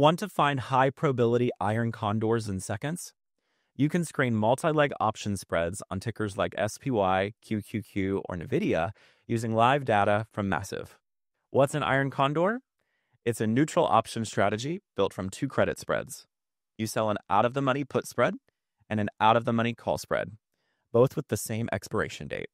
Want to find high probability iron condors in seconds? You can screen multi leg option spreads on tickers like SPY, QQQ, or NVIDIA using live data from Massive. What's an iron condor? It's a neutral option strategy built from two credit spreads. You sell an out of the money put spread and an out of the money call spread, both with the same expiration date.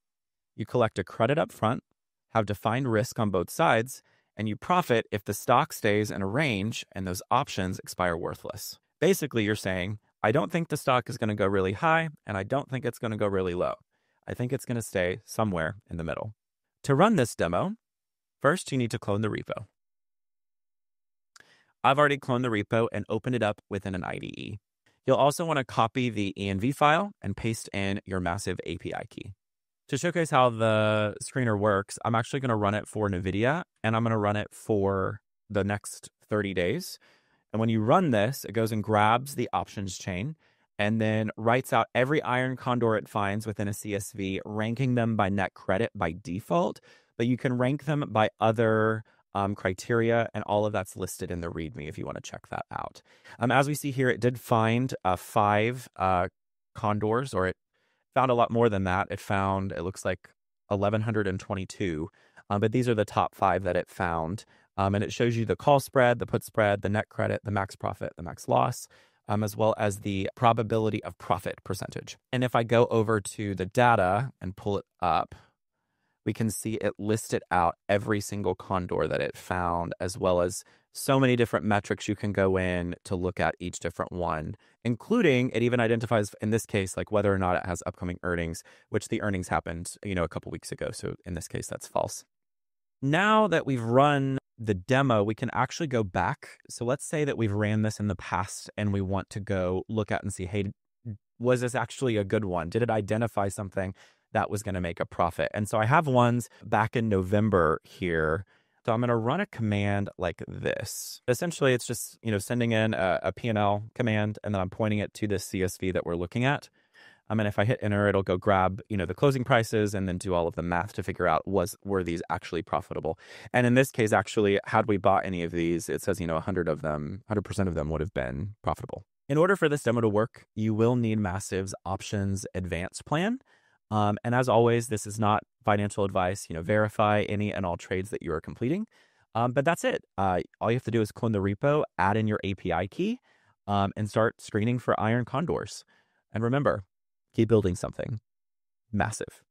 You collect a credit up front, have defined risk on both sides, and you profit if the stock stays in a range and those options expire worthless. Basically, you're saying, I don't think the stock is going to go really high, and I don't think it's going to go really low. I think it's going to stay somewhere in the middle. To run this demo, first you need to clone the repo. I've already cloned the repo and opened it up within an IDE. You'll also want to copy the env file and paste in your massive API key. To showcase how the screener works, I'm actually going to run it for NVIDIA and I'm going to run it for the next 30 days. And when you run this, it goes and grabs the options chain and then writes out every iron condor it finds within a CSV, ranking them by net credit by default. But you can rank them by other um, criteria, and all of that's listed in the README if you want to check that out. Um, as we see here, it did find uh, five uh, condors, or it found a lot more than that. It found, it looks like 1,122, um, but these are the top five that it found. Um, and it shows you the call spread, the put spread, the net credit, the max profit, the max loss, um, as well as the probability of profit percentage. And if I go over to the data and pull it up, we can see it listed out every single condor that it found, as well as so many different metrics you can go in to look at each different one, including it even identifies in this case like whether or not it has upcoming earnings, which the earnings happened, you know, a couple weeks ago. So in this case, that's false. Now that we've run the demo, we can actually go back. So let's say that we've ran this in the past and we want to go look at and see, hey, was this actually a good one? Did it identify something that was going to make a profit. And so I have ones back in November here. So I'm going to run a command like this. Essentially, it's just, you know, sending in a, a P&L command and then I'm pointing it to this CSV that we're looking at. Um, and if I hit enter, it'll go grab, you know, the closing prices and then do all of the math to figure out was were these actually profitable. And in this case, actually, had we bought any of these, it says, you know, 100 of them, 100% of them would have been profitable. In order for this demo to work, you will need Massive's options advanced plan. Um, and as always, this is not financial advice. You know, verify any and all trades that you are completing. Um, but that's it. Uh, all you have to do is clone the repo, add in your API key, um, and start screening for iron condors. And remember, keep building something massive.